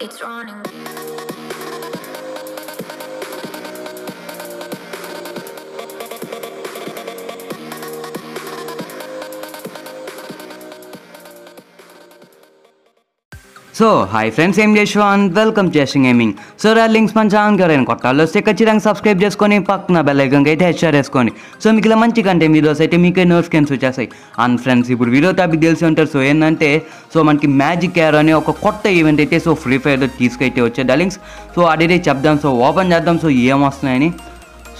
It's running. So hi friends ఏం చేసావు and welcome చేసింగ్ గేమింగ్ సో రా లింక్స్ మన ఛానల్ ఎవరైనా కొత్త వాళ్ళు వస్తే ఖచ్చితంగా సబ్స్క్రైబ్ చేసుకొని పక్కన బెల్ ఐకాన్ అయితే హెచ్ఆర్ వేసుకోండి. సో మీకు ఇలా మంచి కంటే వీడియోస్ అయితే మీకే నోటిఫికేషన్స్ వచ్చేస్తాయి. అండ్ ఫ్రెండ్స్ ఇప్పుడు వీడియో టాపిక్ తెలిసి ఉంటారు. సో ఏంటంటే సో మనకి మ్యాజిక్ ఎయిర్ అనే ఒక కొత్త ఈవెంట్ అయితే సో ఫ్రీ ఫైర్లో తీసుకైతే వచ్చే లింక్స్ సో అడిగే చెప్దాం. సో ఓపెన్ చేద్దాం. సో ఏం వస్తున్నాయని.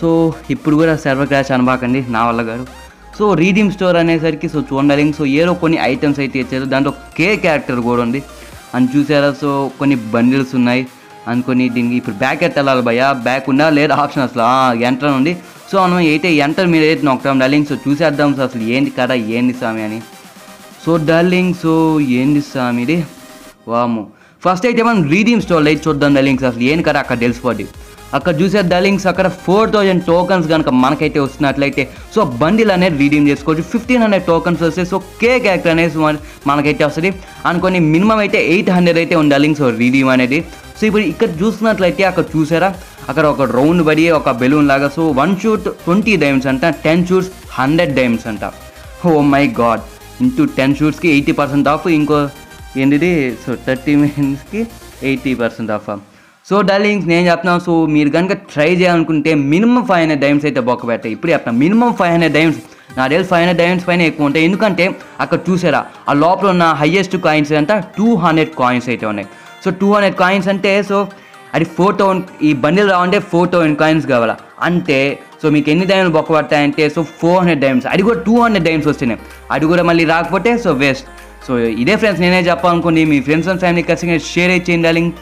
సో ఇప్పుడు కూడా సర్వర్ క్రాష్ అనబాకండి నా వల్ల గారు. సో రీడీమ్ స్టోర్ అనేసరికి సో చూడాలి సో ఏదో కొన్ని ఐటమ్స్ అయితే ఇచ్చారు. దాంట్లో కే క్యారెక్టర్ కూడా ఉంది. అని చూసారా సో కొన్ని బండిల్స్ ఉన్నాయి. అనుకొని దీనికి ఇప్పుడు బ్యాక్ ఎట్ వెళ్ళాలి భయ బ్యాక్ ఉందా లేదా ఆప్షన్ అసలు ఎంటర్ ఉంది. సో మనం అయితే ఎంటర్ మీద అయితే నొక్కడం డార్లింగ్ సో చూసేద్దాం సో అసలు ఏంటి కదా ఏంది స్వామి అని. సో డార్లింగ్ సో ఏంది స్వామి ఇది? వాము ఫస్ట్ అయితే మనం రీడీమ్ స్టోర్ అయితే చూద్దాం డార్లింగ్స్ అసలు ఏంది కదా అక్కడ తెలిసిపోద్ది. అక్కడ చూసే డలింగ్స్ అక్కడ ఫోర్ థౌజండ్ టోకన్స్ కనుక మనకైతే వస్తున్నట్లయితే సో బండిల్ అనేది రీడీమ్ చేసుకోవచ్చు. ఫిఫ్టీన్ హండ్రెడ్ టోకన్స్ వస్తే సో కే క్యారెక్టర్ అనేది మనకైతే వస్తుంది. అనుకొని మినిమం అయితే ఎయిట్ హండ్రెడ్ అయితే ఉండాలి సో రీడీమ్ అనేది. సో ఇప్పుడు ఇక్కడ చూసినట్లయితే అక్కడ చూసారా? అక్కడ ఒక రౌండ్ పడి ఒక బెలూన్ లాగా so one shoot twenty diamonds అంట టెన్ షూట్స్ హండ్రెడ్ డైమ్స్ అంట. Oh my god into ten షూట్స్కి ఎయిటీ పర్సెంట్ ఆఫ్ ఇంకో ఏంటిది? సో థర్టీ మినిట్స్కి eighty percent off so darlings నేను చెప్తున్నాను సో మీరు కనుక ట్రై చేయాలనుకుంటే మినిమం ఫైవ్ హండ్రెడ్ డైమ్స్ అయితే బొక్క పెట్టాయి ఇప్పుడు చెప్తాను మినిమం ఫైవ్ హండ్రెడ్ డైమ్స్ నా తెలిసి ఫైవ్ హండ్రెడ్ డైమ్స్ పైన ఎక్కువ ఉంటాయి. ఎందుకంటే అక్కడ చూసారా ఆ లోపల ఉన్న హయ్యెస్ట్ కాయిన్స్ అంతా టూ హండ్రెడ్ కాయిన్స్ అయితే ఉన్నాయి. సో టూ హండ్రెడ్ కాయిన్స్ అంటే సో అది ఫోర్ థౌసండ్ ఈ బండిల్ రావంటే ఫోర్ థౌసండ్ కాయిన్స్ కావాలా? అంటే సో మీకు ఎన్ని డైమండ్స్ బొక్క పడతాయంటే సో ఫోర్ హండ్రెడ్ డైమ్స్ అది కూడా టూ హండ్రెడ్ డైమ్స్ వస్తున్నాయి అది కూడా మళ్ళీ రాకపోతే సో వేస్ట్ సో ఇదే ఫ్రెండ్స్ నేనే చెప్పాలనుకోండి మీ ఫ్రెండ్స్ అండ్ ఫ్యామిలీ ఖచ్చితంగా షేర్ అయితే చేయండి లింక్